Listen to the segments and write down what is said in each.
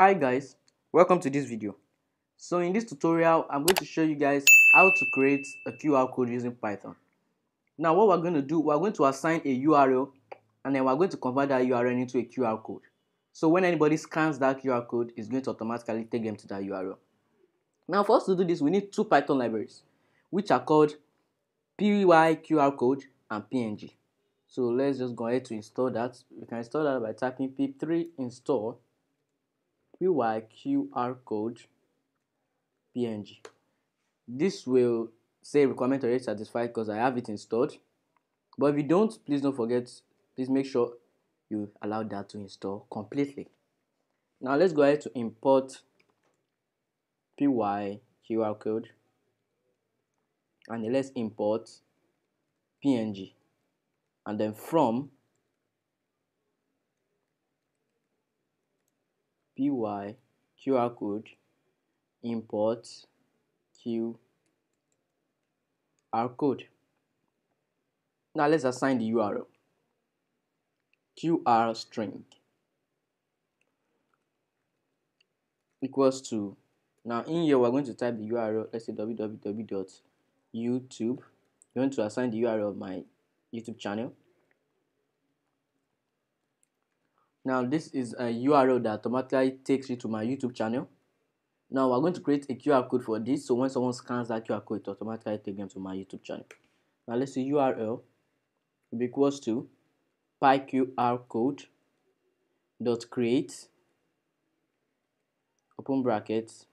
hi guys welcome to this video. So in this tutorial i'm going to show you guys how to create a qr code using python. Now what we're going to do we're going to assign a url and then we're going to convert that url into a qr code. So when anybody scans that qr code it's going to automatically take them to that url now for us to do this we need two python libraries which are called pyqr code and png so let's just go ahead to install that. We can install that by typing pip3 install pyqr code png this will say requirement already satisfied because i have it installed. But if you don't please don't forget please make sure you allow that to install completely. Now let's go ahead to import pyqr code and let's import png and then from py qr code import qr code. Now let's assign the url qr string equals to now in here we're going to type the url let's say www.youtube you want to assign the url of my youtube channel now this is a url that automatically takes you to my youtube channel. Now we're going to create a qr code for this. So when someone scans that qr code it automatically takes them to my youtube channel. Now let's see url equals to pyqr code dot create open brackets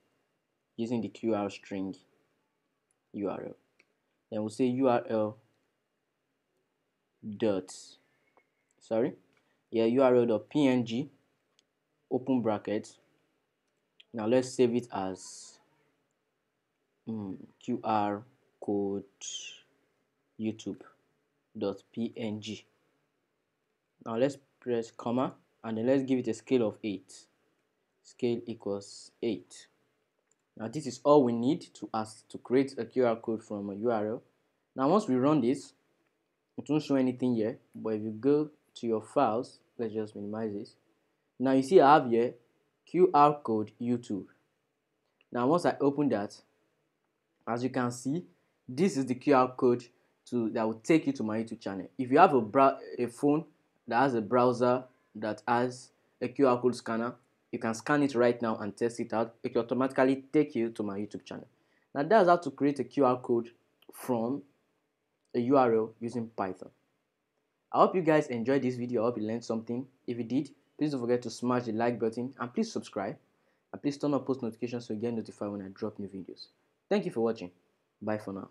using the qr string url then we'll say url dot sorry yeah url dot png open bracket now let's save it as um, qr code youtube dot png now let's press comma and then let's give it a scale of 8 scale equals 8 now this is all we need to ask to create a qr code from a url now once we run this it won't show anything here but if you go to your files. Let's just minimize this. Now you see I have here QR code YouTube. Now once I open that as you can see this is the QR code to that will take you to my YouTube channel. If you have a, a phone that has a browser that has a QR code scanner you can scan it right now and test it out. It will automatically take you to my YouTube channel. Now that's how to create a QR code from a URL using Python I hope you guys enjoyed this video. I hope you learned something. If you did, please don't forget to smash the like button and please subscribe. And please turn on post notifications so you get notified when I drop new videos. Thank you for watching. Bye for now.